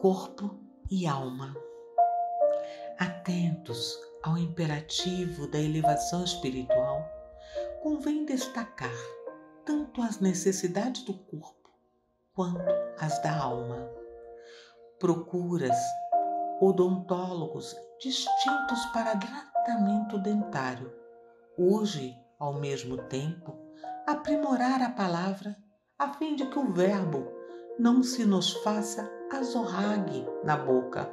corpo e alma. Atentos ao imperativo da elevação espiritual, convém destacar tanto as necessidades do corpo quanto as da alma. Procuras odontólogos distintos para tratamento dentário. Urge, ao mesmo tempo, aprimorar a palavra a fim de que o verbo não se nos faça azorrague na boca.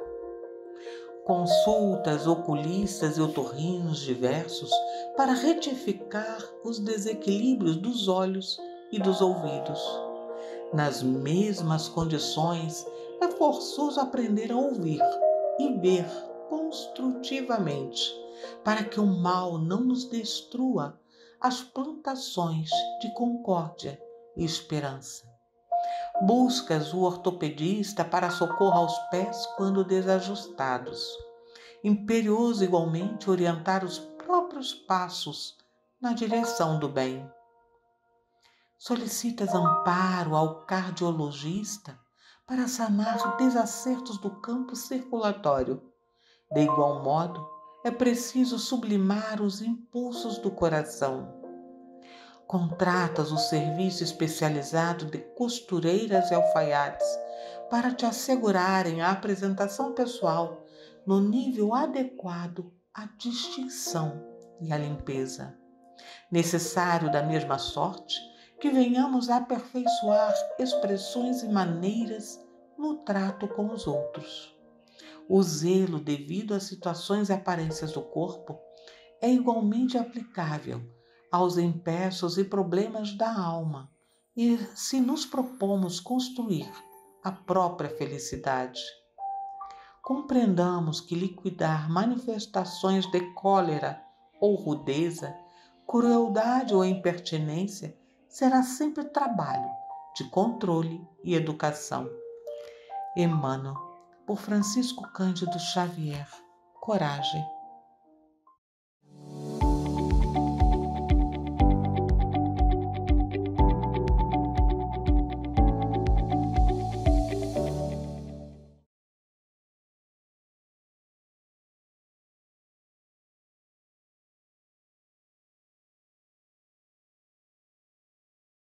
Consultas oculistas e otorrinos diversos para retificar os desequilíbrios dos olhos e dos ouvidos. Nas mesmas condições, é forçoso aprender a ouvir e ver construtivamente, para que o mal não nos destrua as plantações de concórdia e esperança. Buscas o ortopedista para socorro aos pés quando desajustados. Imperioso igualmente orientar os próprios passos na direção do bem. Solicitas amparo ao cardiologista para sanar desacertos do campo circulatório. De igual modo, é preciso sublimar os impulsos do coração. Contratas o serviço especializado de costureiras e alfaiates para te assegurarem a apresentação pessoal no nível adequado à distinção e à limpeza. Necessário da mesma sorte que venhamos a aperfeiçoar expressões e maneiras no trato com os outros. O zelo devido às situações e aparências do corpo é igualmente aplicável aos empeços e problemas da alma, e se nos propomos construir a própria felicidade. Compreendamos que liquidar manifestações de cólera ou rudeza, crueldade ou impertinência será sempre trabalho de controle e educação. Emmanuel, por Francisco Cândido Xavier. Coragem.